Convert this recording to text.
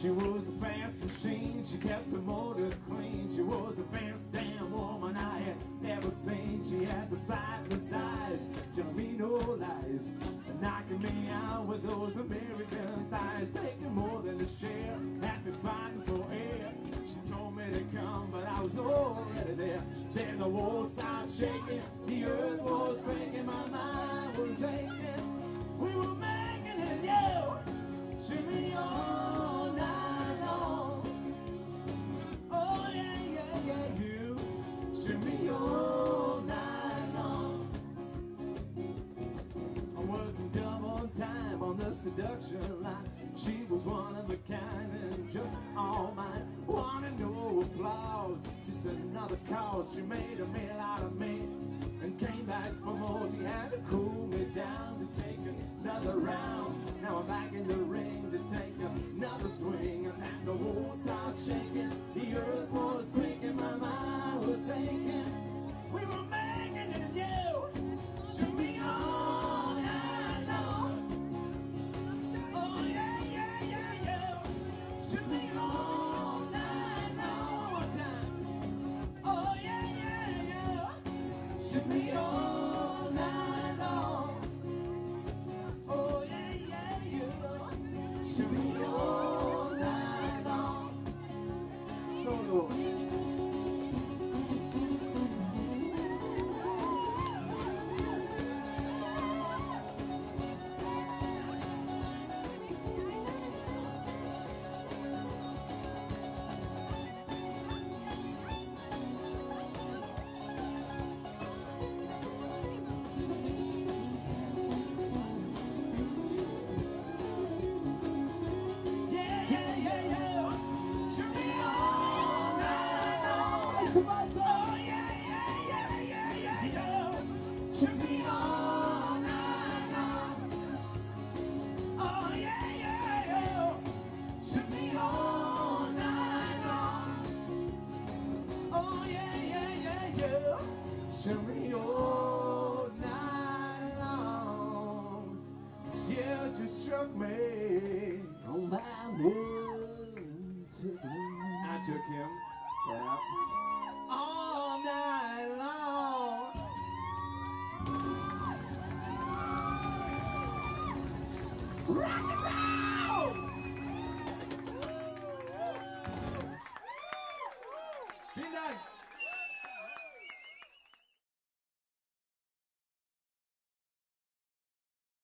She was a fast machine, she kept her motor clean. She was the best damn woman I had ever seen. She had the sightless eyes, telling me no lies, knocking me out with those American thighs, taking more than a share. Had me fighting for air. She told me to come, but I was already there. Then the walls started shaking, the earth was breaking, my mind line. She was one of a kind and just all mine. Wanted no applause, just another cause. She made a meal out of me and came back for more. She had to cool me down to take another round. Now I'm back in the ring to take another swing. And the walls start shaking, Shimmy all night long. Oh yeah, yeah, yeah. Shimmy all I took him, perhaps, Yeah.